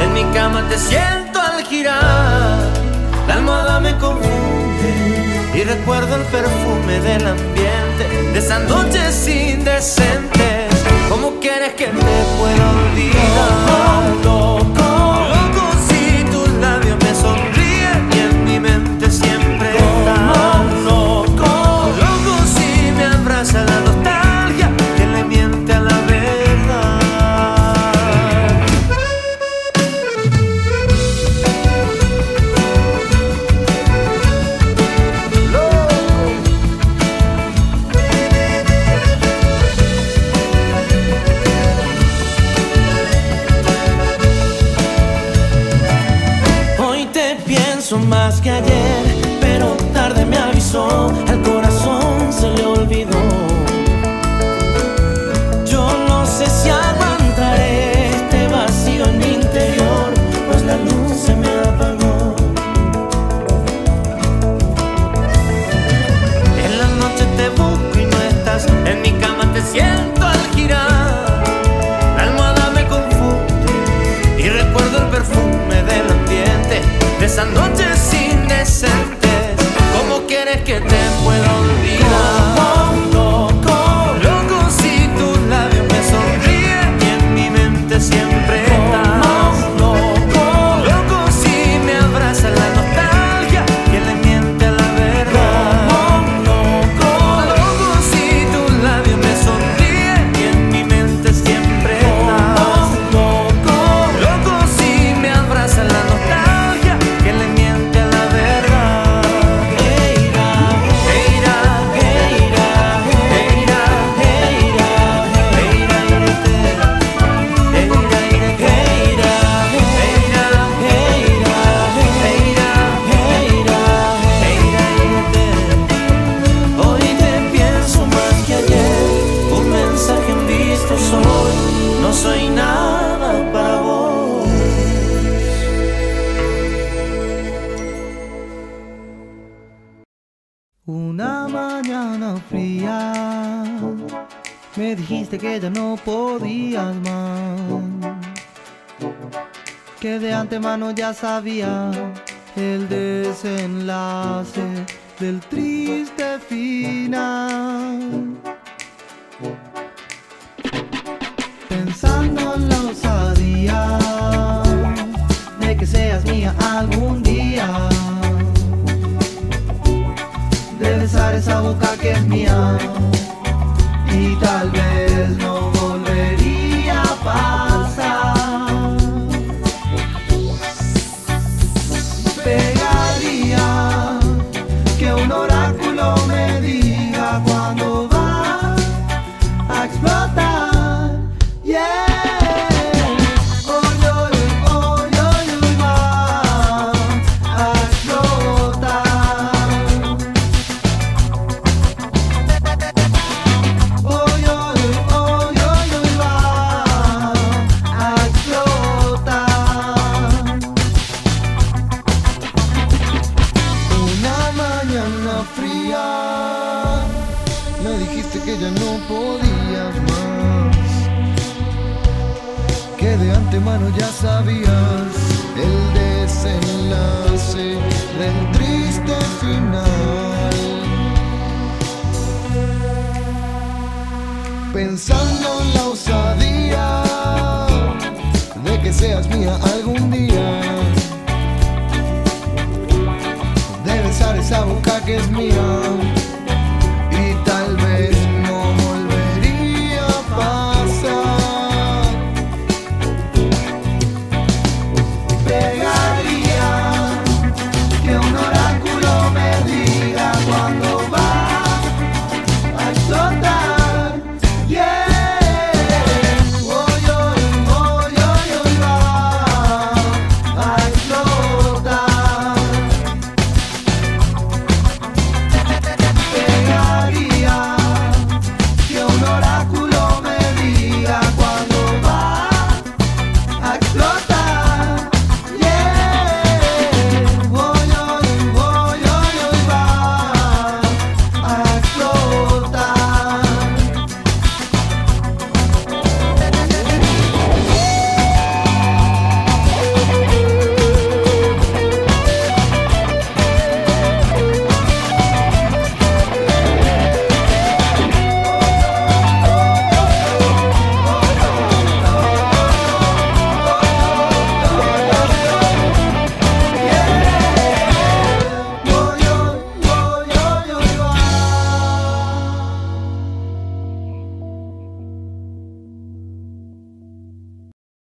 En mi cama te siento al girar, la almohada me confunde y recuerdo el perfume del ambiente de esas noches indecentes. son más que ayer, pero tarde me avisó al corazón. fría. Me dijiste que ya no podías más. Que de antemano ya sabía el desenlace del triste final. hospital fría. Me dijiste que ya no podías más, que de antemano ya sabías. gives me a